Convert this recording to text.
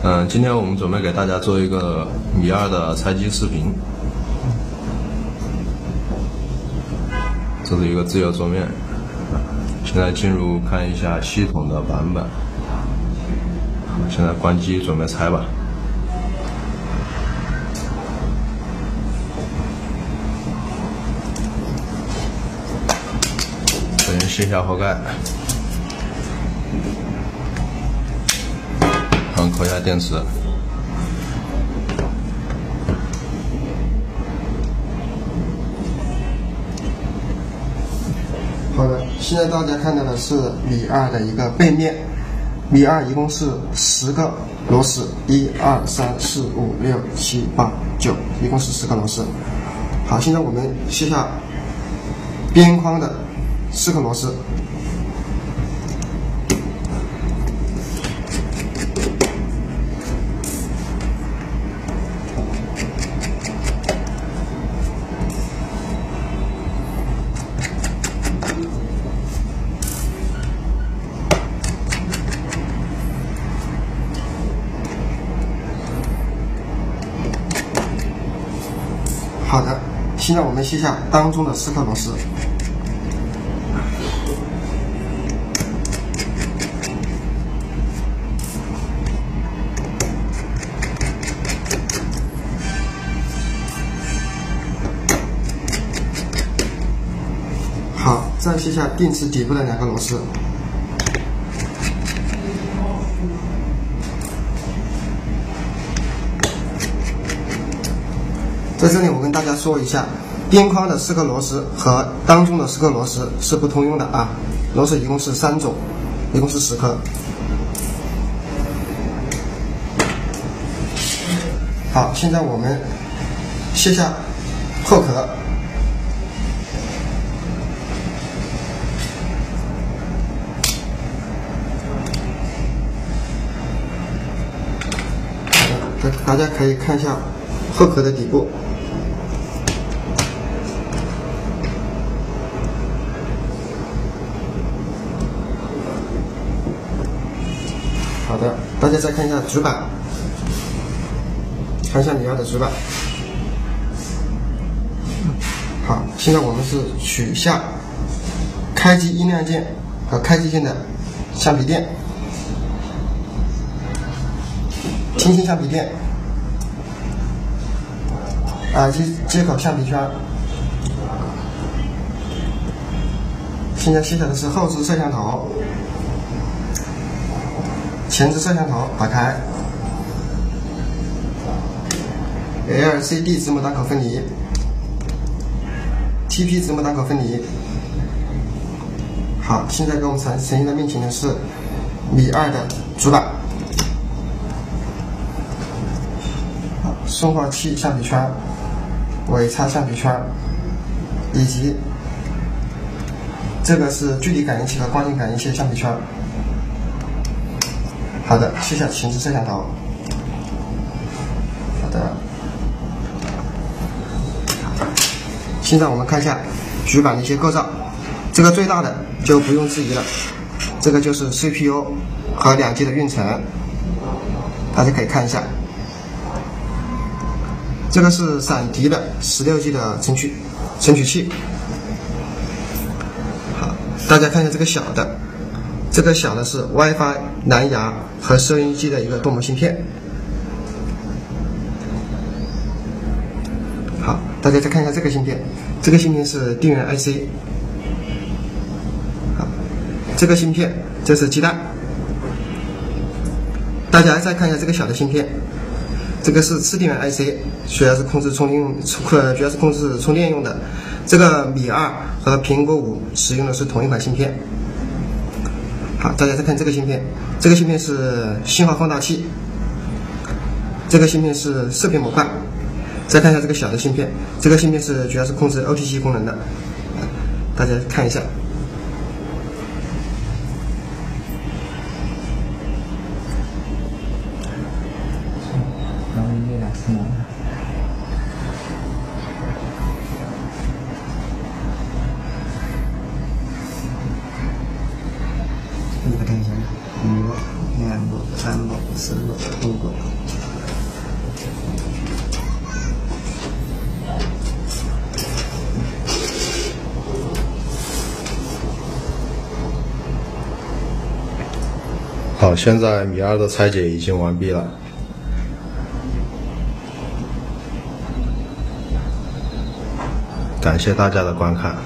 嗯，今天我们准备给大家做一个米二的拆机视频。这是一个自由桌面，现在进入看一下系统的版本。现在关机准备拆吧。首先卸下后盖。扣一下电池。好的，现在大家看到的是米二的一个背面。米二一共是十个螺丝，一二三四五六七八九，一共是十个螺丝。好，现在我们卸下边框的四个螺丝。现在我们卸下当中的四颗螺丝。好，再卸下电池底部的两个螺丝。在这里，我跟大家说一下，边框的四颗螺丝和当中的四颗螺丝是不通用的啊。螺丝一共是三种，一共是十颗。好，现在我们卸下后壳，大大家可以看一下后壳的底部。大家再看一下主板，看一下你要的主板。好，现在我们是取下开机音量键和开机键的橡皮垫，听芯橡皮垫，耳机接口橡皮圈。现在卸下的是后置摄像头。前置摄像头打开，LCD 子母单口分离，TP 子母单口分离。好，现在给我们呈呈现的面前的是米二的主板，送货器橡皮圈、尾插橡皮圈，以及这个是距离感应器和光线感应器橡皮圈。好的，卸下前置摄像头。好的，现在我们看一下主板的一些构造。这个最大的就不用质疑了，这个就是 CPU 和两 G 的运存，大家可以看一下。这个是闪迪的十六 G 的存取存取器。好，大家看一下这个小的。这个小的是 WiFi、蓝牙和收音机的一个多模芯片。好，大家再看一下这个芯片，这个芯片是电源 IC。这个芯片这是鸡蛋。大家再看一下这个小的芯片，这个是次电源 IC，主要是控制充电用，呃，主要是控制充电用的。这个米二和苹果五使用的是同一款芯片。好，大家再看这个芯片，这个芯片是信号放大器，这个芯片是射频模块。再看一下这个小的芯片，这个芯片是主要是控制 OTC 功能的，大家看一下。一个等一下，五、两个、三个、四风格。好，现在米二的拆解已经完毕了。感谢大家的观看。